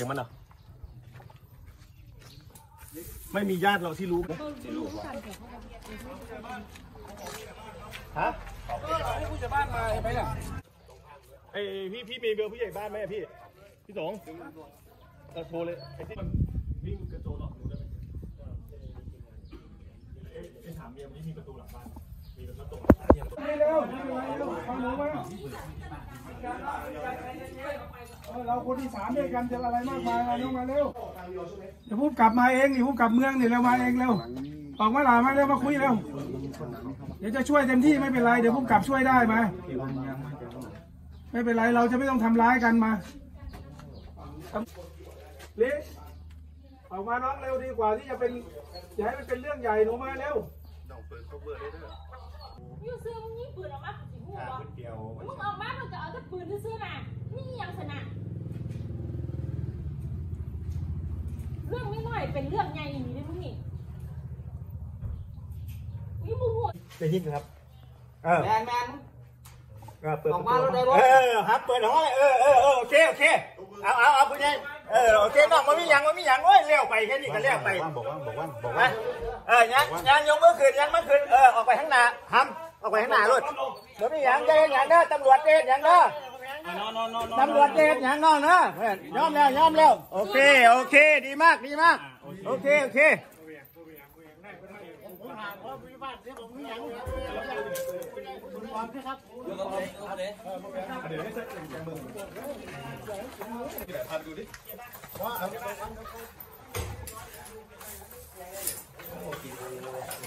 สียงมันเหรอไม่มีญาติเราที่รู้ที่รู้ฮะให้ผู้ใหญ่บ้านมาใช่ไหมล่ะไอพี่พี่มีเบอร์ผู้ใหญ่บ้านไหมพี่ พี่สงเออโทรเลยไอ้ที่มันวิ่งกระโจนออกดูได้ไหมเอ๊ะเอ๊ะถามเมียมันมีประตูหลังบ้าน มีประตูหลังเร็วเร็วเร็วฟังหนูไหม เราคนที่สามด้วยกันจะอะไรมากมายมาเร็วมาเร็วเดี๋ยวพูดกลับมาเองนี่พูดกลับเมืองนี่เร็วมาเองเร็วออกมาหลามาเร็วมาคุยเร็วเดี๋ยวจะช่วยเต็มที่ไม่เป็นไรเดี๋ยวพูดกลับช่วยได้ไหมไม่เป็นไรเราจะไม่ต้องทำร้ายกันมาเล็กออกมาน้องเร็วดีกว่าที่จะเป็นอย่าให้มันเป็นเรื่องใหญ่หนูมาเร็วอมึงยิงปืนออกมาสิหูบ่มึงออกมามึงจะเอาแต่ปืนซื้อๆน่ะนี่ยังสนะเรื่องไม่น้อย เป็นเรื่องใหญ่อย่างนี้เลยมึงนี่วิมูหัวได้ยินครับ เออแมนแมนเออเปิดออกมาแล้วได้บ่เออครับเปิดออกมาเลยเออเออเออโอเคโอเคเอาเอาเอาคุณยายเออโอเคน้องมันมีหยังมันมีหยังโอ้ยเลี้ยวไปแค่นี้ก็เลี้ยวไปบอกว่าบอกว่าบอกไปว่าเออยังยังยกมือขึ้นยังมือขึ้นเออออกไปข้างหน้าทำออกไปข้างหน้ารถเดี๋ยวมีหยังใจเย็นหยังเด้อตำรวจเจ๊หยังเด้อตำรวจเจ๊หยังน้องนะเออยอมแล้วยอมแล้วโอเคโอเคดีมากดีมาก โอเค โอเค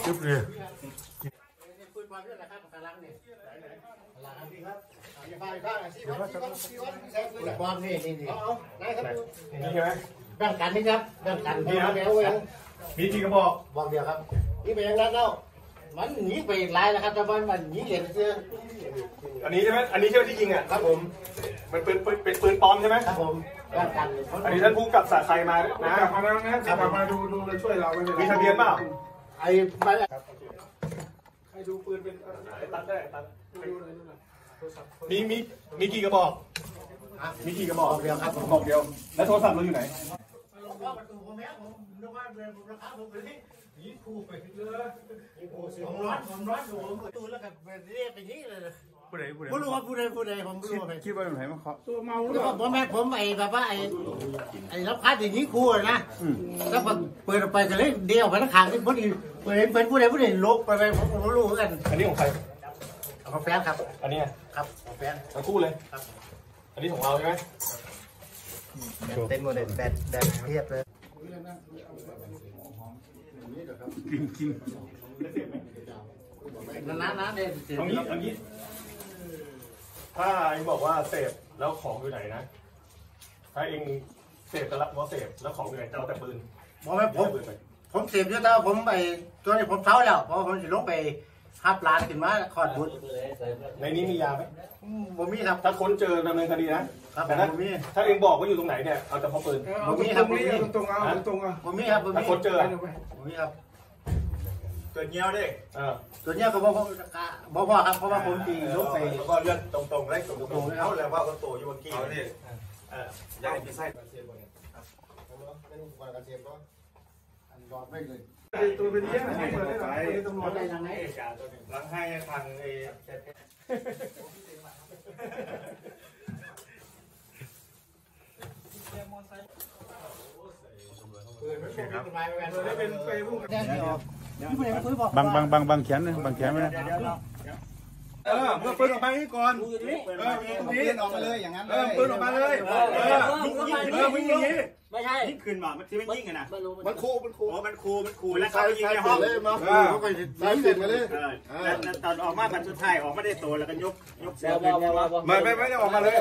จุ๊บเลยบอลนี่นี่นี่นี่ใช่ไหม แบ่งกันนี่ครับแบ่งกันให้แล้วเองมีกี่กระบอกบอกเดียวครับ นี่เป็นยังไงแล้วมันหนีไปหลายแล้วครับแต่ว่ามันหนีเหรียญซื้ออันนี้ใช่ไหมอันนี้ใช่ไหมที่ยิงอะครับผมมันเป็นปืนเป็นปืนปลอมใช่ไหมครับผมแบ่งกันอันนี้ท่านผู้กับสาใครมานะกลับมาแล้วนะกลับมาดูดูช่วยเราไม่เป็นไรมีทะเบียนเปล่าไอ้ไปใครดูปืนเป็นไอ้ตัดได้ไอ้ตัดมีมีมีกี่กระบอก มีกี่กระบอกเดียวครับกระบอกเดียว แล้วโทรศัพท์เราอยู่ไหนประตูผมแม่ผมนึกว่าเป็นราคาผมเลยนี่คู่ไปเลยผมร้อนผมร้อนอยู่ผมตูนแล้วก็เรียกไปนี่เลยผู้ใดผู้ใดผู้รู้ว่าผู้ใดผู้ใดผมไม่รู้ว่าคิดว่าเป็นใครมาเคาะตัวเมาแล้วล่าผมแม่ผมไอ้แบบว่าไอ้ไอ้รับค้าที่นี้ครูนะแล้วเปิดไปก็เลยเดียวไปทั้งขางที่พอดีเปิดเป็นผู้ใดผู้ใดลบไปไปผมผมรู้กัน อันนี้ของใครของแฟนครับ อันนี้ครับของแฟนทั้งคู่เลยครับ อันนี้ของเราใช่ไหมเต็มหมดเลยแบตแบตเทียบเลยกินกินนานๆนะเด่นเอางี้เอางี้ถ้าเองบอกว่าเสพแล้วของอยู่ไหนนะ ถ้าเองเสพก็รับว่าเสพแล้วของอยู่ไหนจะเอาแต่ปืนบอกให้ผมเอาปืนไปผมเสียบเยอะแล้วผมไปตัวนี้ผมเช้าแล้วเพราะผมจะลงไป ฮับร้านขึ้นมาขอดบุญในนี้มียาไหมผมมีครับ ถ้าค้นเจอดำเนินคดีนะครับแต่ถ้าผมมีถ้าเองบอกว่าอยู่ตรงไหนเนี่ยเอาแต่พอปืนเอาตรงนี้เอาตรงๆเอาตรงๆเอาผมมีครับผมถ้ามีค้นเจอผมมีครับเกิดเงี้ยวดิเออตัวเนี้ยก็บอกผมบอกพ่อครับเพราะว่าผมตีลงไปแล้วก็เลือดตรงๆได้ตรงๆเอาแล้วว่าก็โตอยู่เมื่อกี้นี่เออยังมีไส้ตัวเป็นเนี้ยให้เปิดได้หรอตำรวจไปทางไหนหลังให้ทางไอ้เป็นเฟ ซบุ๊กบังบังบังบังแขนนะบังแขนไว้นะ เออเมื่อปืนออกมาให้ก่อนเออตรงนี้ออกมาเลยอย่างนั้นเออปืนออกมาเลยเออยิงยิงเออยิงอย่างนี้ไม่ใช่ยิ่งขึ้นมามันที่ไม่ยิ่งอะนะไม่รู้มันคูมันคูโอ้มันคูมันคูแล้วเขาไปยิงในห้องเขาไปใช้เสร็จมาเลยเออแล้วตอนออกมาบันสุดท้ายออกมาได้โตแล้วก็ยกยกเสือไม่ไม่ไม่ได้ออกมาเลย